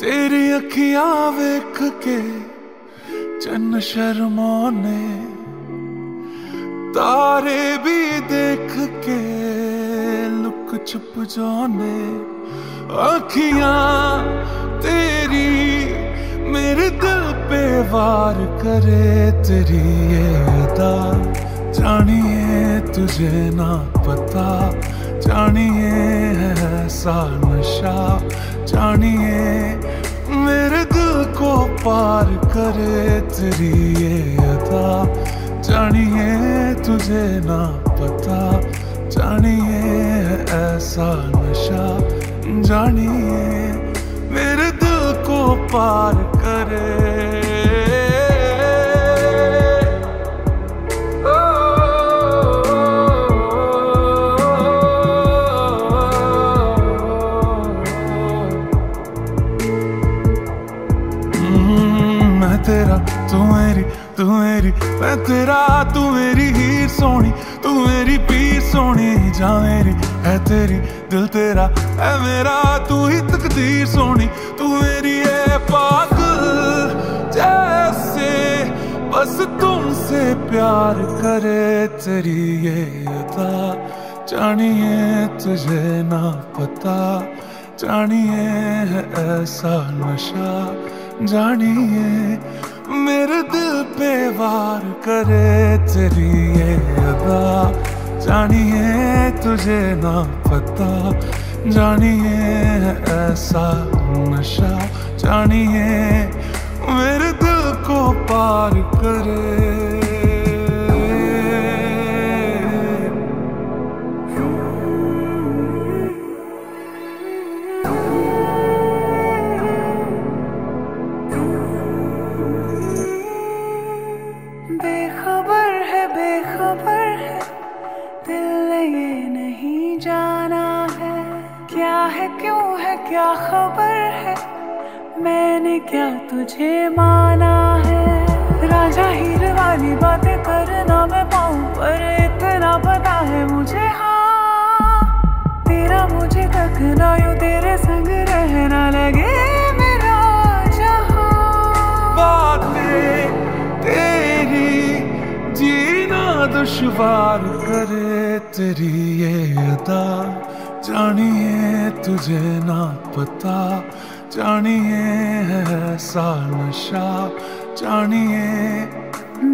तेरी अखियाँ वेख के चन्न शर्माने तारे भी देख के लुक छुप जाने अखियाँ तेरी मेरे दिल पे वार करे तेरी ये अदा। जानिए तुझे ना पता, जानिए है ऐसा नशा, जानिए करे तेरी ये अदा। जानिए तुझे ना पता। जानिए ऐसा नशा। जानिए मेरे दिल को पार करे। तेरा, तू मेरी तू मेरी, मैं तेरा, तू मेरी हीर सोनी तू मेरी पीर सोनी जा मेरी, है तेरी दिल तेरा, है मेरा, तू ही तकदीर सोनी तू मेरी है पागल, जैसे बस तुमसे प्यार करे तेरी ये अदा, जानिए तुझे ना पता, जानिए है ऐसा नशा जानिए मेरे दिल पे वार करे तेरी ये अदा। जानिए तुझे ना पता जानिए ऐसा नशा। जानिए बेखबर है बेखबर है। दिल ये नहीं जाना है। क्या है, क्यों है, क्या खबर है? मैंने क्या तुझे माना है? राजा हीर वाली बातें करना मैं पाऊँ, पर इतना पता है मुझे हाँ। तेरा मुझे तकना, यू तेरे संग रहना लगे। दुश्वार करे तेरी ये अदा। जानिए तुझे ना पता। जानिए ऐसा नशा। जानिए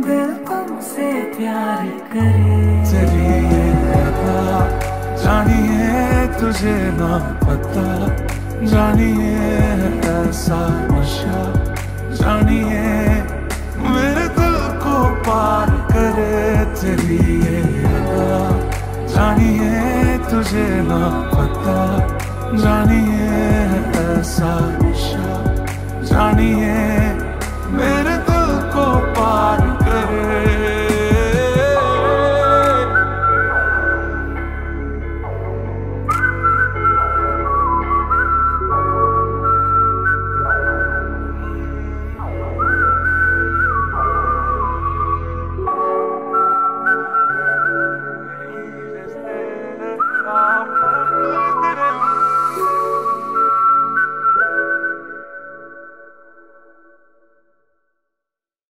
दिल तुमसे प्यार करे। तेरी ये अदा। जानिए तुझे ना पता। जानिए ऐसा नशा। जानिए मुझे ना पता। जानिए ऐसा जानिए